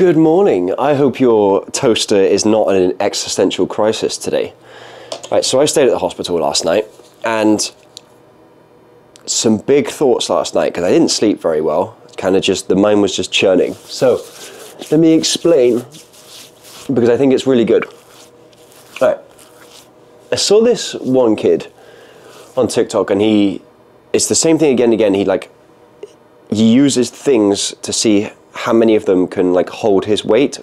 Good morning. I hope your toaster is not in an existential crisis today. Right, so I stayed at the hospital last night and some big thoughts last night because I didn't sleep very well. Kind of just, the mind was just churning. So let me explain because I think it's really good. Right. I saw this one kid on TikTok and he, it's the same thing again and again. He like, he uses things to see how many of them can like hold his weight.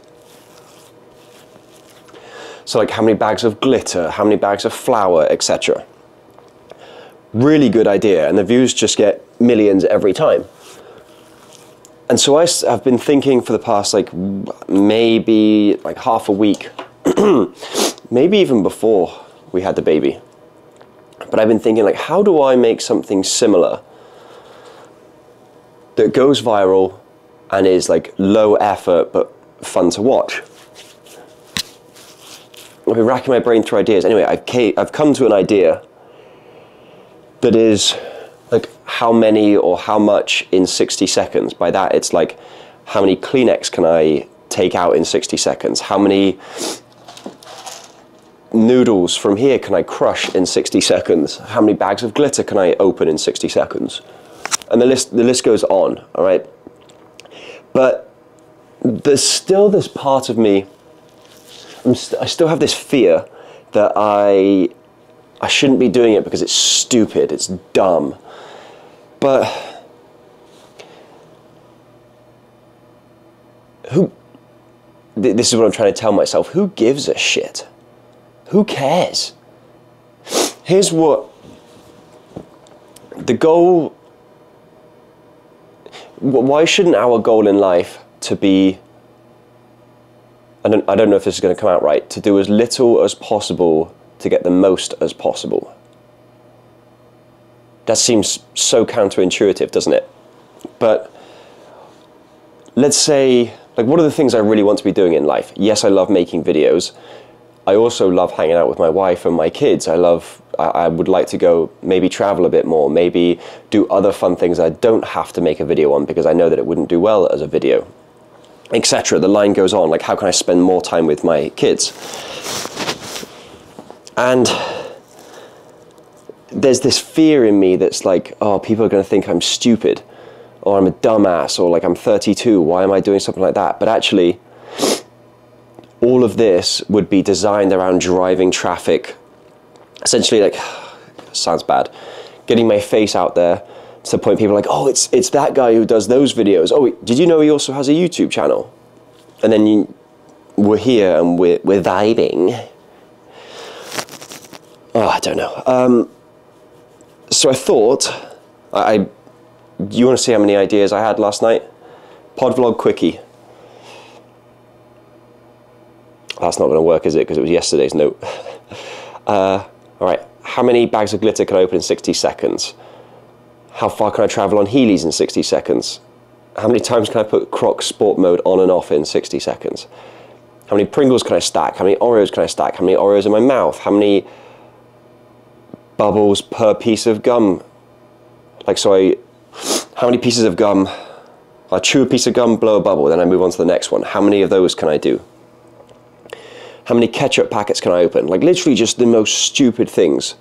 So like how many bags of glitter, how many bags of flour, etc. Really good idea, and the views just get millions every time. And so I have been thinking for the past like maybe like half a week, maybe even before we had the baby. But I've been thinking like, how do I make something similar that goes viral and is like low effort but fun to watch. I've been racking my brain through ideas. Anyway, I've, I've come to an idea that is like how many or how much in 60 seconds. By that, it's like how many Kleenex can I take out in 60 seconds? How many noodles from here can I crush in 60 seconds? How many bags of glitter can I open in 60 seconds? And the list, the list goes on, all right? But there's still this part of me, st I still have this fear that I, I shouldn't be doing it because it's stupid, it's dumb. But who, th this is what I'm trying to tell myself, who gives a shit? Who cares? Here's what the goal why shouldn't our goal in life to be I don't, I don't know if this is going to come out right to do as little as possible to get the most as possible? That seems so counterintuitive doesn't it? But let's say like what are the things I really want to be doing in life? Yes I love making videos I also love hanging out with my wife and my kids. I love, I, would like to go maybe travel a bit more, maybe do other fun things I don't have to make a video on because I know that it wouldn't do well as a video, etc. The line goes on, like how can I spend more time with my kids? And there's this fear in me that's like, oh, people are going to think I'm stupid or I'm a dumbass or like I'm 32. Why am I doing something like that? But actually, all of this would be designed around driving traffic, essentially like, sounds bad, getting my face out there to the point people like, oh, it's, it's that guy who does those videos. Oh, did you know he also has a YouTube channel? And then you, we're here and we're, we're vibing. Oh, I don't know. Um, so I thought, I, I, you want to see how many ideas I had last night? Pod vlog quickie. That's not going to work, is it? Because it was yesterday's note. uh, all right. How many bags of glitter can I open in 60 seconds? How far can I travel on Heelys in 60 seconds? How many times can I put Crocs sport mode on and off in 60 seconds? How many Pringles can I stack? How many Oreos can I stack? How many Oreos in my mouth? How many bubbles per piece of gum? Like, so I, how many pieces of gum? I chew a piece of gum, blow a bubble, then I move on to the next one. How many of those can I do? How many ketchup packets can I open? Like literally just the most stupid things.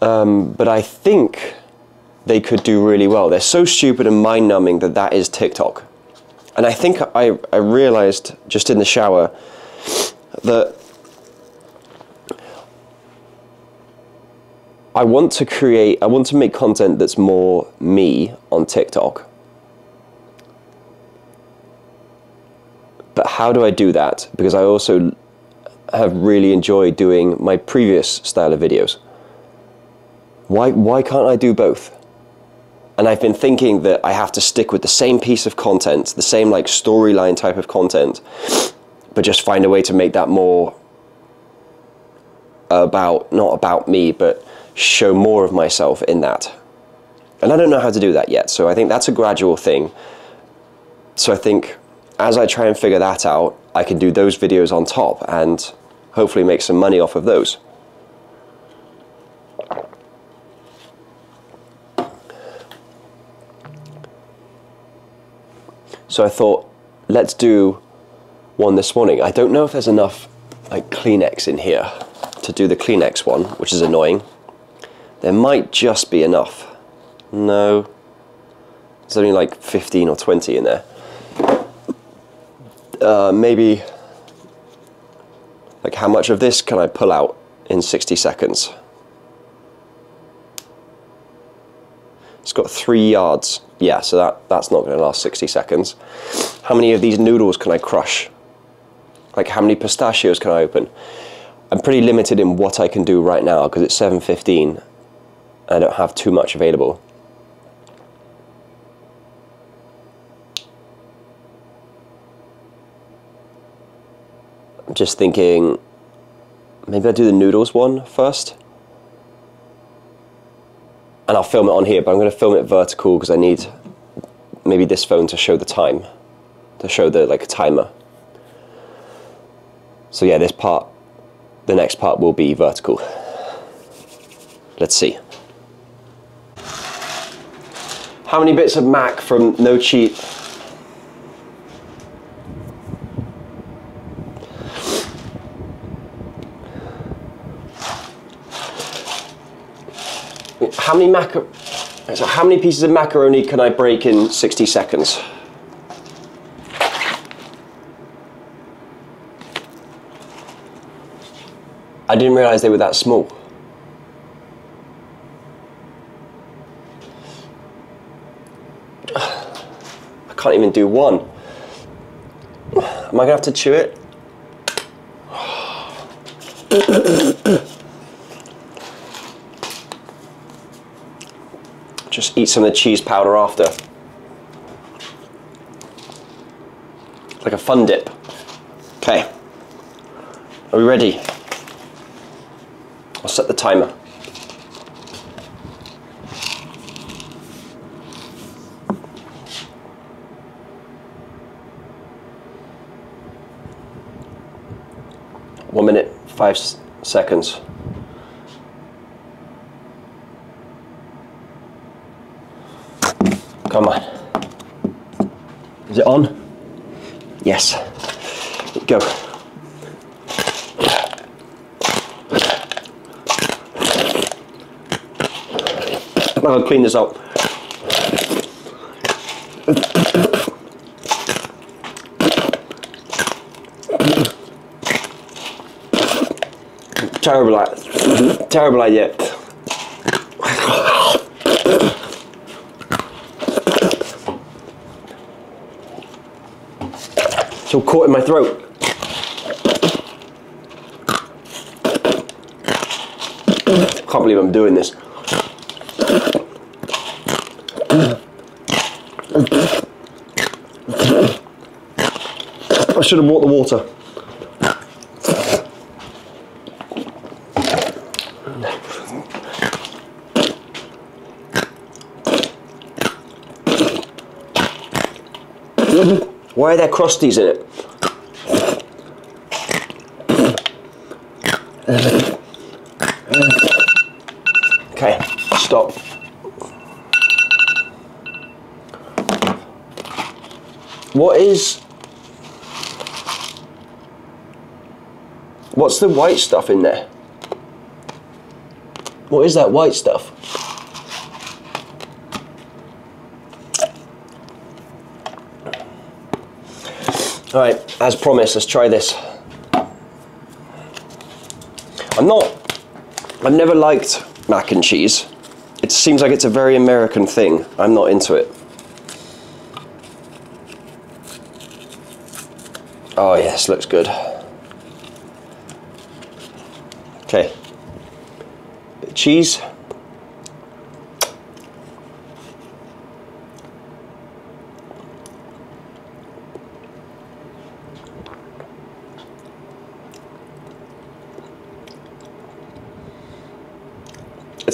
Um, but I think they could do really well. They're so stupid and mind numbing that that is TikTok. And I think I, I realized just in the shower that I want to create, I want to make content that's more me on TikTok. But how do I do that? Because I also have really enjoyed doing my previous style of videos. Why, why can't I do both? And I've been thinking that I have to stick with the same piece of content, the same like storyline type of content, but just find a way to make that more about, not about me, but show more of myself in that. And I don't know how to do that yet, so I think that's a gradual thing. So I think as I try and figure that out, I can do those videos on top and hopefully make some money off of those. So I thought, let's do one this morning. I don't know if there's enough like Kleenex in here to do the Kleenex one, which is annoying. There might just be enough. No, there's only like 15 or 20 in there. Uh, maybe, like how much of this can I pull out in 60 seconds? It's got three yards. Yeah, so that, that's not going to last 60 seconds. How many of these noodles can I crush? Like how many pistachios can I open? I'm pretty limited in what I can do right now because it's 7.15. I don't have too much available. I'm just thinking, maybe I'll do the noodles one first. And I'll film it on here, but I'm going to film it vertical because I need maybe this phone to show the time, to show the like a timer. So yeah, this part, the next part will be vertical. Let's see. How many bits of Mac from No Cheat how many mac so how many pieces of macaroni can I break in 60 seconds? I didn't realize they were that small. I can't even do one. Am I gonna have to chew it? Just eat some of the cheese powder after. Like a fun dip. Okay. Are we ready? I'll set the timer. One minute, five seconds. Come on. Is it on? Yes. Go. I'll clean this up. terrible, terrible idea. So caught in my throat. Can't believe I'm doing this. I should have brought the water. Why are there crusties in it? Okay, stop. What is... What's the white stuff in there? What is that white stuff? All right, as promised, let's try this. I'm not, I've never liked mac and cheese. It seems like it's a very American thing. I'm not into it. Oh yes, looks good. Okay. Cheese.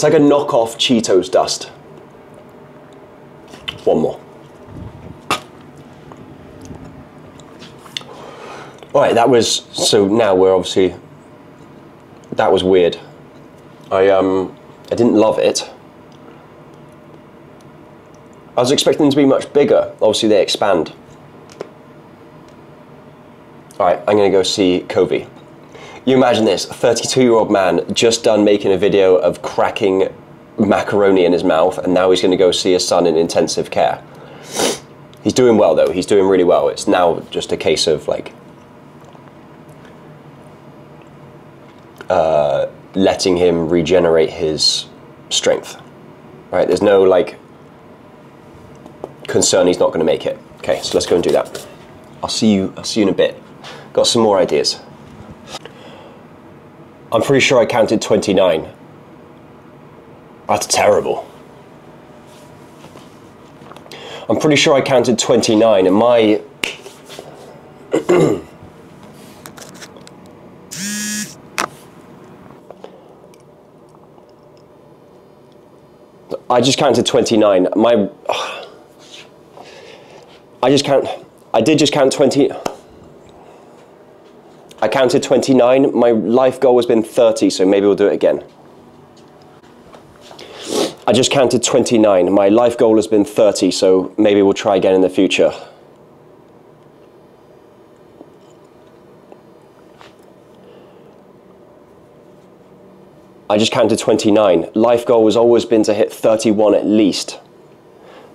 It's like a knockoff Cheetos dust. One more. All right, that was so. Now we're obviously. That was weird. I um, I didn't love it. I was expecting them to be much bigger. Obviously, they expand. All right, I'm to go see Covey. You imagine this 32 year old man just done making a video of cracking macaroni in his mouth, and now he's going to go see his son in intensive care. He's doing well, though. He's doing really well. It's now just a case of like uh, letting him regenerate his strength. Right? There's no like concern he's not going to make it. Okay, so let's go and do that. I'll see you. I'll see you in a bit. Got some more ideas. I'm pretty sure I counted 29. That's terrible. I'm pretty sure I counted 29 and my I just counted 29. My I just count I did just count 20 I counted 29. My life goal has been 30, so maybe we'll do it again. I just counted 29. My life goal has been 30, so maybe we'll try again in the future. I just counted 29. Life goal has always been to hit 31 at least.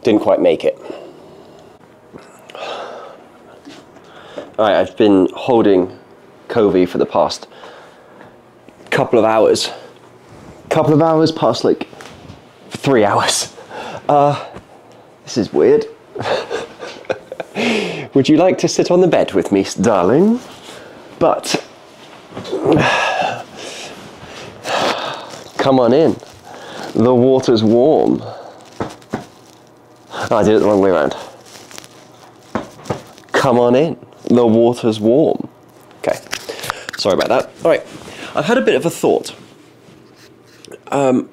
Didn't quite make it. All right, I've been holding Covey for the past couple of hours. Couple of hours past like three hours. Uh, this is weird. Would you like to sit on the bed with me, darling? But come on in. The water's warm. Oh, I did it the wrong way around. Come on in. The water's warm. Sorry about that. All right. I've had a bit of a thought. Um,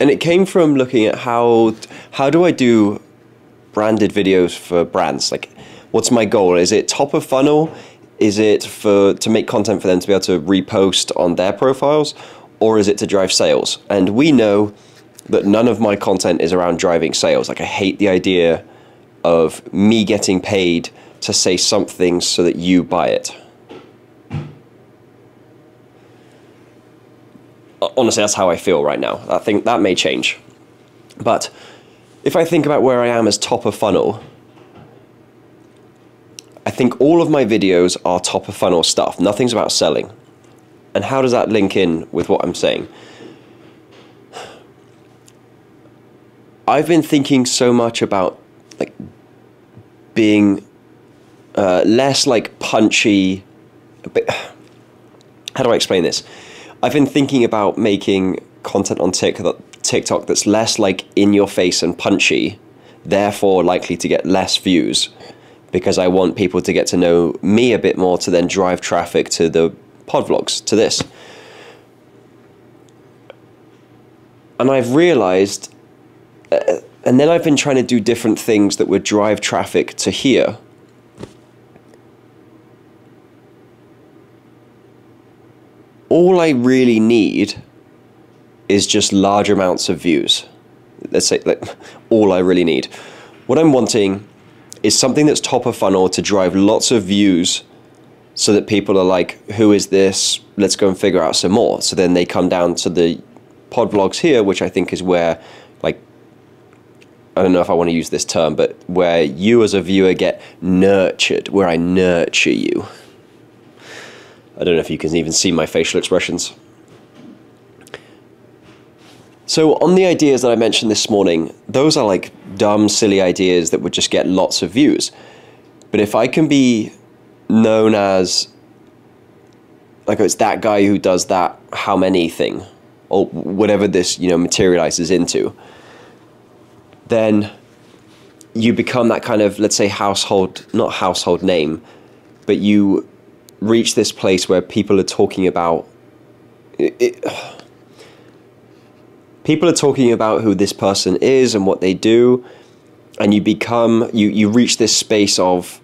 and it came from looking at how how do I do branded videos for brands? Like, what's my goal? Is it top of funnel? Is it for to make content for them to be able to repost on their profiles, or is it to drive sales? And we know that none of my content is around driving sales. Like, I hate the idea of me getting paid to say something so that you buy it. Honestly, that's how I feel right now. I think that may change. But if I think about where I am as top of funnel, I think all of my videos are top of funnel stuff. Nothing's about selling. And how does that link in with what I'm saying? I've been thinking so much about like being uh, less like punchy. Bit, how do I explain this? I've been thinking about making content on TikTok that's less like in your face and punchy, therefore likely to get less views because I want people to get to know me a bit more to then drive traffic to the pod vlogs, to this. And I've realized, uh, and then I've been trying to do different things that would drive traffic to here all I really need is just large amounts of views. Let's say like, all I really need. What I'm wanting is something that's top of funnel to drive lots of views so that people are like, who is this? Let's go and figure out some more. So then they come down to the pod vlogs here, which I think is where, like, I don't know if I want to use this term, but where you as a viewer get nurtured, where I nurture you. I don't know if you can even see my facial expressions. So, on the ideas that I mentioned this morning, those are like dumb, silly ideas that would just get lots of views. But if I can be known as, like, oh, it's that guy who does that how many thing, or whatever this, you know, materializes into, then you become that kind of, let's say, household, not household name, but you reach this place where people are talking about it, it, people are talking about who this person is and what they do and you become you you reach this space of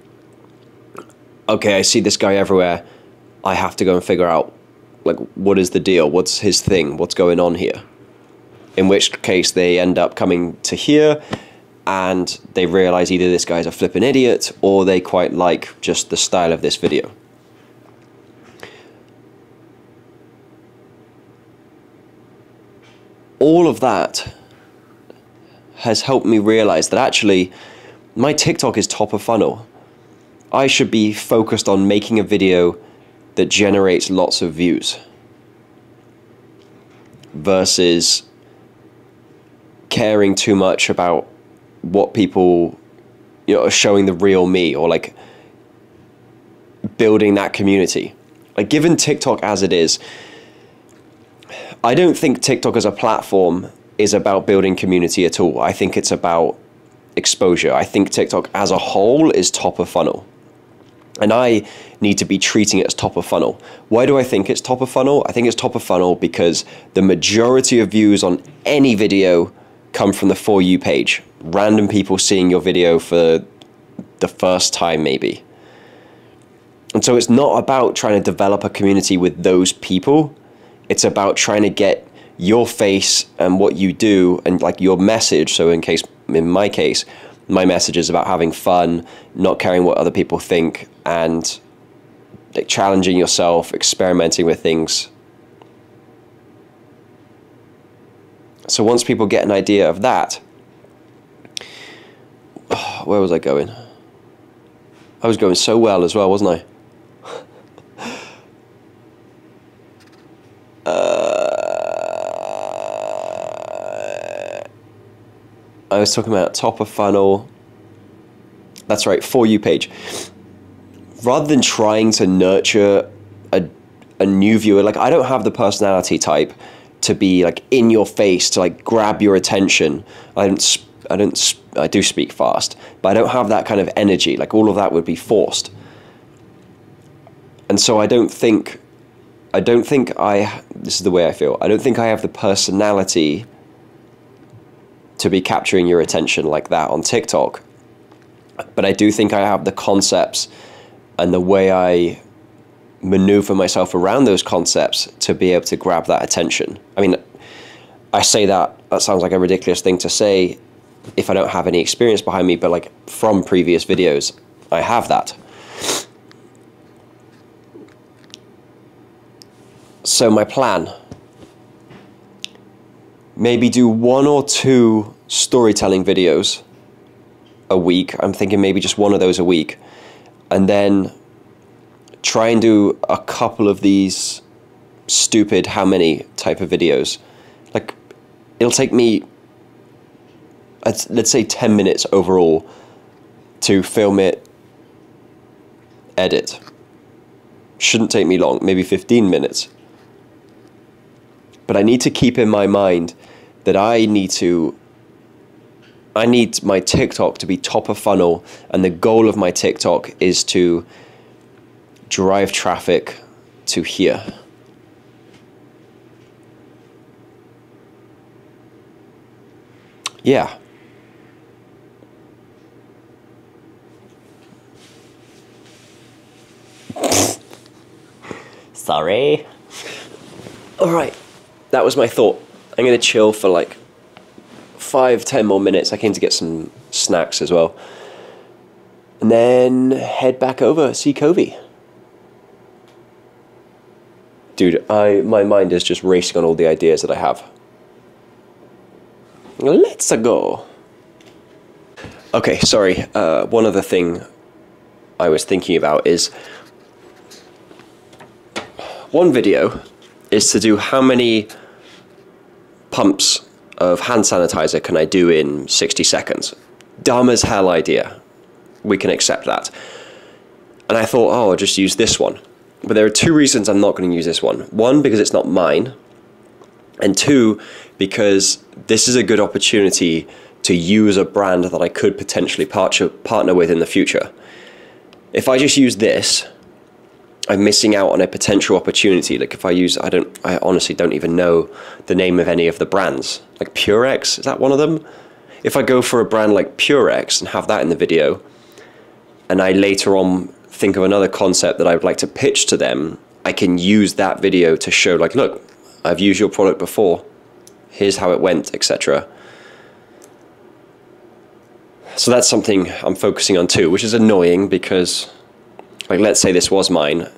okay i see this guy everywhere. I have to go and figure out like what is the deal? What's his thing? What's going on here? In which case they end up coming to here and they realize either this guy's a flipping idiot or they quite like just the style of this video all of that has helped me realize that actually my TikTok is top of funnel. I should be focused on making a video that generates lots of views versus caring too much about what people you know are showing the real me or like building that community like given TikTok as it is I don't think TikTok as a platform is about building community at all I think it's about exposure I think TikTok as a whole is top of funnel and I need to be treating it as top of funnel. Why do I think it's top of funnel? I think it's top of funnel because the majority of views on any video come from the For You page. Random people seeing your video for the first time, maybe. And so it's not about trying to develop a community with those people. It's about trying to get your face and what you do and like your message. So, in case, in my case, my message is about having fun, not caring what other people think, and like, challenging yourself, experimenting with things. So once people get an idea of that, where was I going? I was going so well as well, wasn't I? Was talking about top of funnel. That's right, for you page rather than trying to nurture a, a new viewer, like I don't have the personality type to be like in your face to like grab your attention. I don't, I don't, I do speak fast, but I don't have that kind of energy. Like all of that would be forced. And so I don't think, I don't think I, this is the way I feel, I don't think I have the personality to be capturing your attention like that on TikTok. But I do think I have the concepts and the way I maneuver myself around those concepts to be able to grab that attention. I mean, I say that, that sounds like a ridiculous thing to say if I don't have any experience behind me, but like from previous videos, I have that. So, my plan maybe do one or two storytelling videos a week. I'm thinking maybe just one of those a week and then try and do a couple of these stupid how many type of videos. Like, it'll take me, let's say 10 minutes overall to film it, edit. Shouldn't take me long, maybe 15 minutes. But I need to keep in my mind that I need to I need my TikTok to be top of funnel, and the goal of my TikTok is to drive traffic to here. Yeah. Sorry. All right. That was my thought. I'm going to chill for like five, ten more minutes. I came to get some snacks as well. And then head back over, see Covey. Dude, I my mind is just racing on all the ideas that I have. Let's go. Okay, sorry. Uh, one other thing I was thinking about is one video is to do how many pumps of hand sanitizer can I do in 60 seconds? Dumb as hell idea. We can accept that. And I thought, oh, I'll just use this one. But there are two reasons I'm not going to use this one. One, because it's not mine. And two, because this is a good opportunity to use a brand that I could potentially partner with in the future. If I just use this, I'm missing out on a potential opportunity. Like if I use, I don't, I honestly don't even know the name of any of the brands. Like Purex, is that one of them? If I go for a brand like Purex and have that in the video, and I later on think of another concept that I would like to pitch to them, I can use that video to show like, look, I've used your product before. Here's how it went, etc. So that's something I'm focusing on too, which is annoying because like let's say this was mine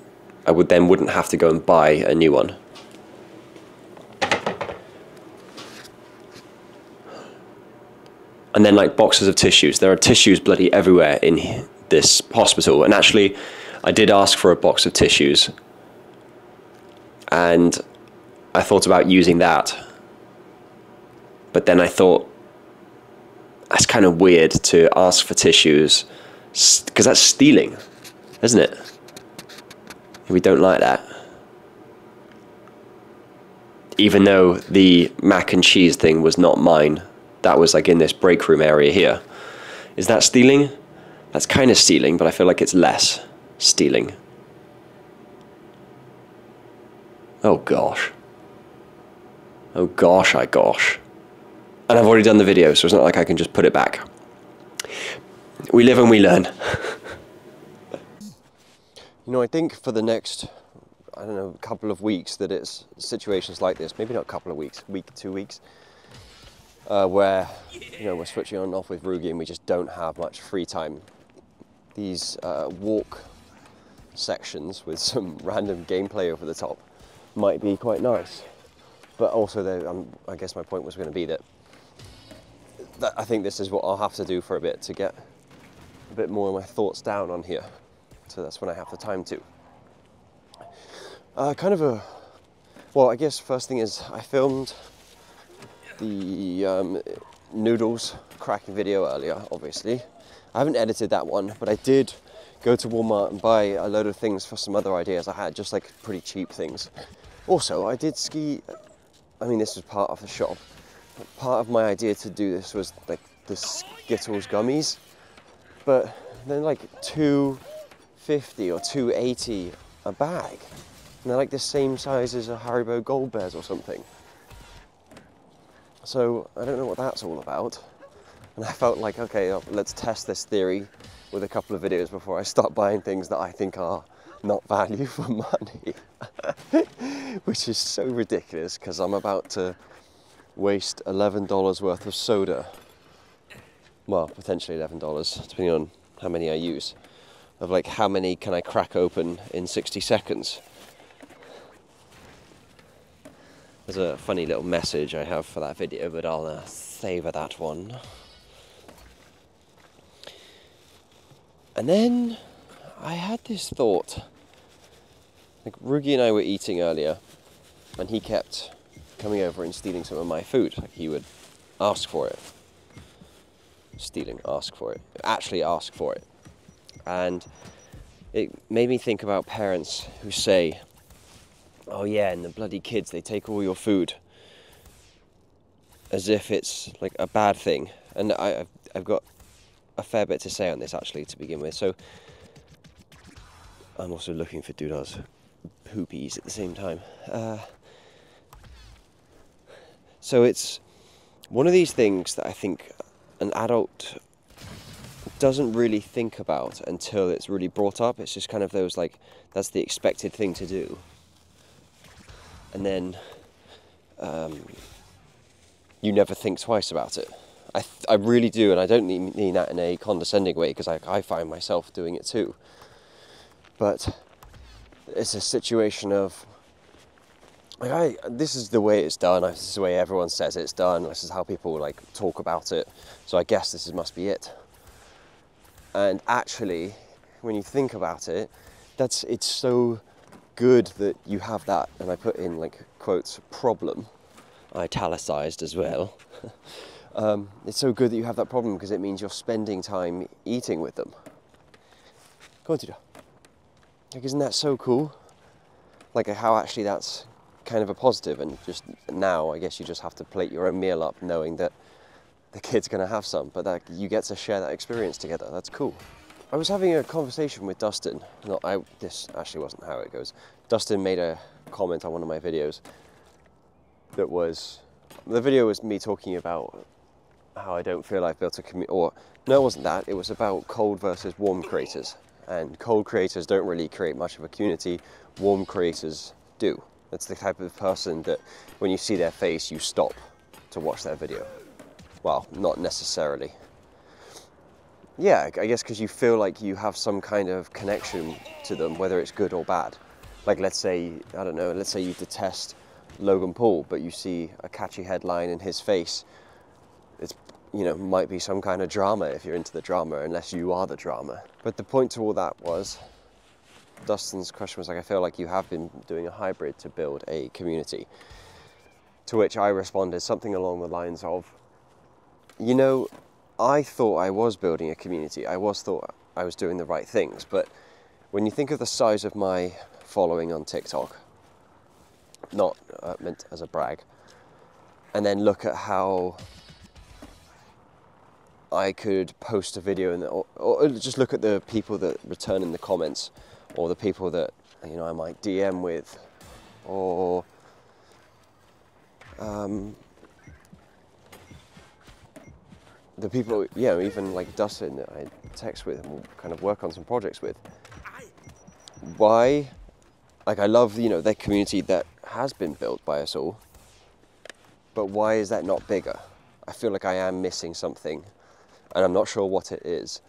I would then wouldn't have to go and buy a new one. and then like boxes of tissues. There are tissues bloody everywhere in this hospital. And actually, I did ask for a box of tissues, and I thought about using that. But then I thought that's kind of weird to ask for tissues because that's stealing, isn't it? We don't like that. Even though the mac and cheese thing was not mine, that was like in this break room area here. Is that stealing? That's kind of stealing, but I feel like it's less stealing. Oh gosh. Oh gosh, I gosh. And I've already done the video, so it's not like I can just put it back. We live and we learn. you know, I think for the next, I don't know, couple of weeks that it's situations like this, maybe not a couple of weeks, week, two weeks, uh, where, you know, we're switching on and off with Rugi and we just don't have much free time. These uh, walk sections with some random gameplay over the top might be quite nice. But also, um, I guess my point was going to be that, that I think this is what I'll have to do for a bit to get a bit more of my thoughts down on here. So that's when I have the time to. Uh, kind of a, well, I guess first thing is I filmed the um, noodles cracking video earlier, obviously. I haven't edited that one, but I did go to Walmart and buy a load of things for some other ideas I had, just like pretty cheap things. Also, I did ski, I mean, this was part of the shop. Part of my idea to do this was like the Skittles gummies, but then like like 250 or 280 a bag. And they're like the same size as a Haribo Gold Bears or something. So I don't know what that's all about. And I felt like, okay, oh, let's test this theory with a couple of videos before I start buying things that I think are not value for money. Which is so ridiculous because I'm about to waste $11 worth of soda. Well, potentially $11, depending on how many I use. Of like, how many can I crack open in 60 seconds? There's a funny little message I have for that video, but I'll uh, savour that one. And then I had this thought. Like Rugi and I were eating earlier, and he kept coming over and stealing some of my food. Like he would ask for it. Stealing, ask for it. Actually ask for it. And it made me think about parents who say, oh yeah, and the bloody kids, they take all your food as if it's like a bad thing. And I, I've got a fair bit to say on this actually to begin with. So I'm also looking for doodles poopies at the same time. Uh, so it's one of these things that I think an adult doesn't really think about until it's really brought up. It's just kind of those like that's the expected thing to do, and then um, you never think twice about it. I, th- I really do, and I don't mean, that in a condescending way because I, I find myself doing it too. But it's a situation of like I, this is the way it's done. This is the way everyone says it's done. This is how people like talk about it. So I guess this is, must be it. And actually, when you think about it, that's it's so good that you have that. And I put in like quotes problem, italicized as well. um, it's so good that you have that problem because it means you're spending time eating with them. Go on, Tito. Like, isn't that so cool? Like, how actually that's kind of a positive, and just now, I guess you just have to plate your own meal up knowing that the kid's going to have some, but that you get to share that experience together. That's cool. I was having a conversation with Dustin. Not I. This actually wasn't how it goes. Dustin made a comment on one of my videos that was the video was me talking about how I don't feel I've built a community, or no, it wasn't that. It was about cold versus warm creators. And cold creators don't really create much of a community, warm creators do. That's the type of person that when you see their face, you stop to watch their video. Well, not necessarily. Yeah, I guess because you feel like you have some kind of connection to them, whether it's good or bad. Like, let's say, I don't know, let's say you detest Logan Paul, but you see a catchy headline in his face, it's you know, might be some kind of drama if you're into the drama, unless you are the drama. But the point to all that was Dustin's question was like, I feel like you have been doing a hybrid to build a community. To which I responded something along the lines of, you know, I thought I was building a community. I was thought I was doing the right things. But when you think of the size of my following on TikTok, not uh, meant as a brag, and then look at how I could post a video and or, or just look at the people that return in the comments or the people that you know I might DM with or um, the people, you know, even like Dustin that I text with and kind of work on some projects with. Why? Like, I love, you know, that community that has been built by us all, but why is that not bigger? I feel like I am missing something, and I'm not sure what it is.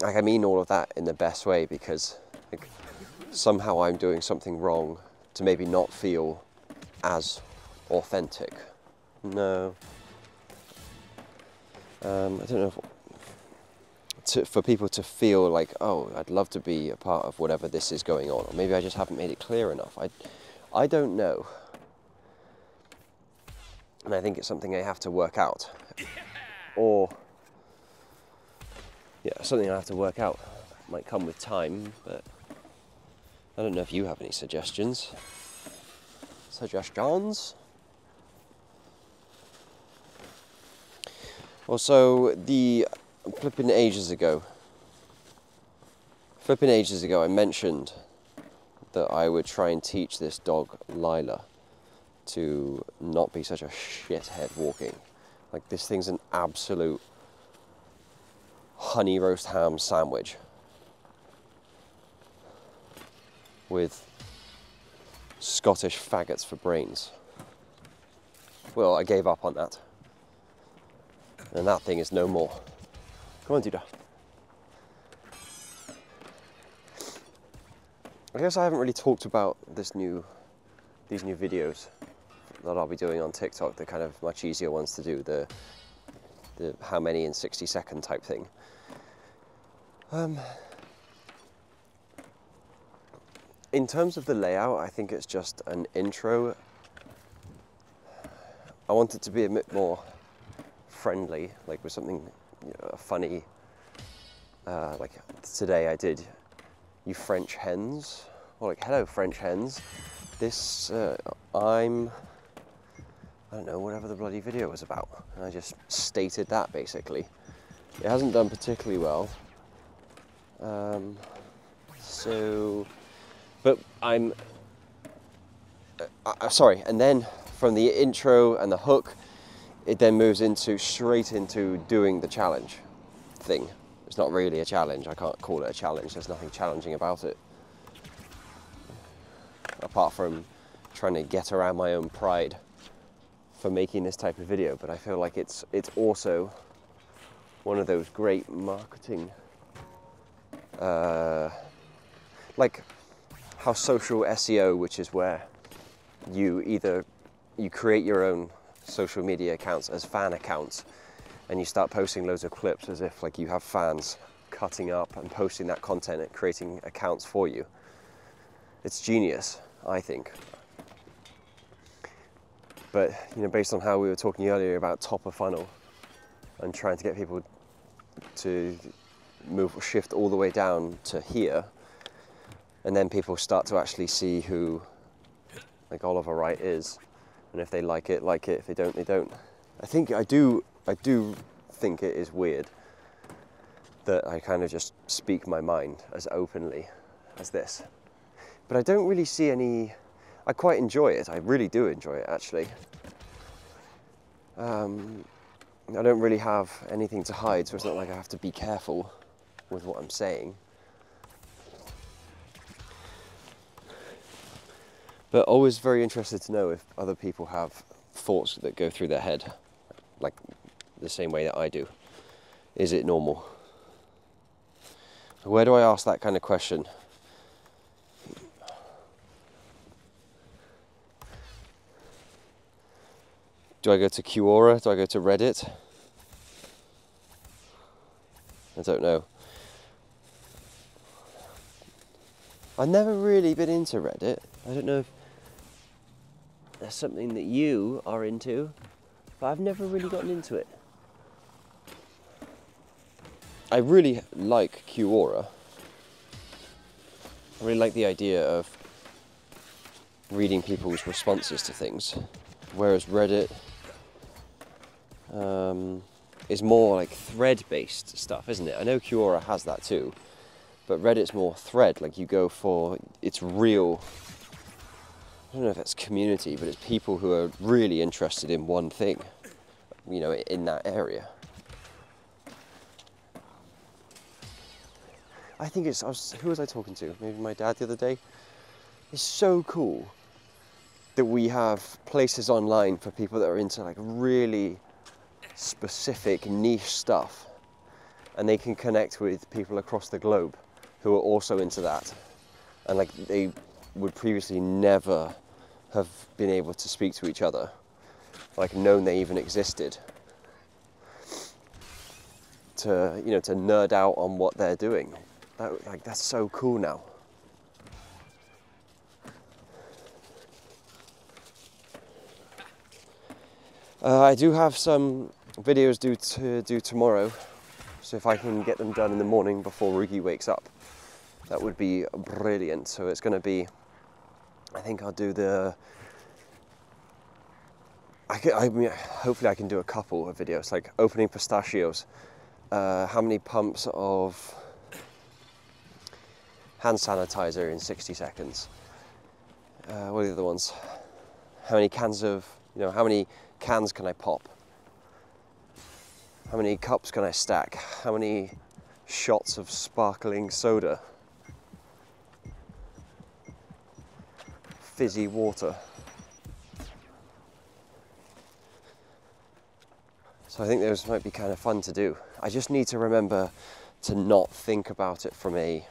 Like, I mean all of that in the best way because like, somehow I'm doing something wrong to maybe not feel as authentic. No. Um, I don't know if, to, for people to feel like, oh, I'd love to be a part of whatever this is going on, or maybe I just haven't made it clear enough. I, I don't know, and I think it's something I have to work out, or yeah, something I have to work out. Might come with time, but I don't know if you have any suggestions. Suggestions. Also, the flipping ages ago, flipping ages ago, I mentioned that I would try and teach this dog, Lila, to not be such a shithead walking. Like, this thing's an absolute honey roast ham sandwich with Scottish faggots for brains. Well, I gave up on that and that thing is no more. Come on, Duda. I guess I haven't really talked about this new, these new videos that I'll be doing on TikTok. The kind of much easier ones to do. The, the how many in 60 second type thing. Um, in terms of the layout, I think it's just an intro. I want it to be a bit more friendly, like with something you know, funny. Uh, like today I did, you French hens, or like hello French hens. This uh, I'm, I don't know, whatever the bloody video was about. And I just stated that basically. It hasn't done particularly well. Um, so, but I'm uh, uh, sorry, and then from the intro and the hook, it then moves into straight into doing the challenge thing. It's not really a challenge. I can't call it a challenge. There's nothing challenging about it. Apart from trying to get around my own pride for making this type of video, but I feel like it's it's also one of those great marketing uh, like how social SEO, which is where you either you create your own social media accounts as fan accounts and you start posting loads of clips as if like you have fans cutting up and posting that content and creating accounts for you. It's genius, I think. But you know, based on how we were talking earlier about top of funnel and trying to get people to move shift all the way down to here, and then people start to actually see who like Oliver Wright is and if they like it, like it. If they don't, they don't. I think I do. I do think it is weird that I kind of just speak my mind as openly as this. But I don't really see any. I quite enjoy it. I really do enjoy it actually. Um, I don't really have anything to hide, so it's not like I have to be careful with what I'm saying. But always very interested to know if other people have thoughts that go through their head, like the same way that I do. Is it normal? Where do I ask that kind of question? Do I go to Quora? Do I go to Reddit? I don't know. I've never really been into Reddit. I don't know if that's something that you are into, but I've never really gotten into it. I really like Quora. I really like the idea of reading people's responses to things, whereas Reddit um, is more like thread-based stuff, isn't it? I know Quora has that too, but Reddit's more thread. Like you go for it's real. I don't know if it's community, but it's people who are really interested in one thing, you know, in that area. I think it's. I was, who was I talking to? Maybe my dad the other day. It's so cool that we have places online for people that are into like really specific niche stuff, and they can connect with people across the globe who are also into that, and like they would previously never have been able to speak to each other, like known they even existed. To you know, to nerd out on what they're doing that, like that's so cool now. Uh, I do have some videos due to do tomorrow, so if I can get them done in the morning before Rugi wakes up, that would be brilliant. So it's going to be, I think I'll do the. I, can, I mean, hopefully I can do a couple of videos like opening pistachios, uh, how many pumps of hand sanitizer in 60 seconds. Uh, what are the other ones? How many cans of, you know, how many cans can I pop? How many cups can I stack? How many shots of sparkling soda? Fizzy water. So I think those might be kind of fun to do. I just need to remember to not think about it from a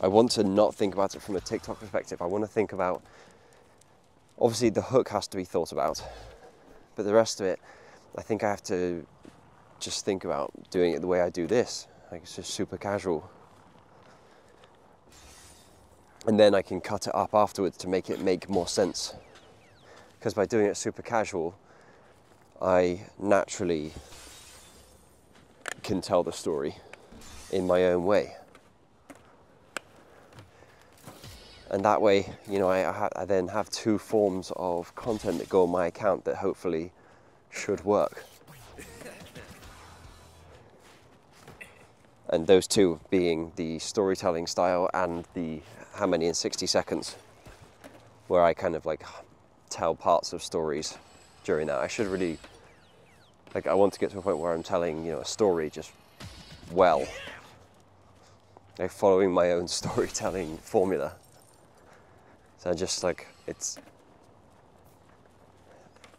I want to not think about it from a TikTok perspective. I want to think about obviously the hook has to be thought about, but the rest of it, I think I have to just think about doing it the way I do this. Like it's just super casual. And then I can cut it up afterwards to make it make more sense. Because by doing it super casual, I naturally can tell the story in my own way. and that way, you know, I, I, then have two forms of content that go on my account that hopefully should work. And those two being the storytelling style and the how many in 60 seconds, where I kind of like tell parts of stories during that. I should really, like, I want to get to a point where I'm telling, you know, a story just well, like following my own storytelling formula. So I just like it's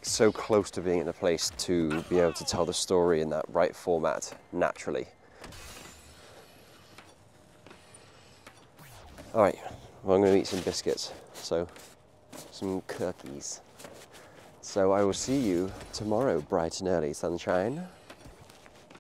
so close to being in a place to be able to tell the story in that right format naturally. All right, well, I'm going to eat some biscuits, so some cookies. So I will see you tomorrow, bright and early, sunshine.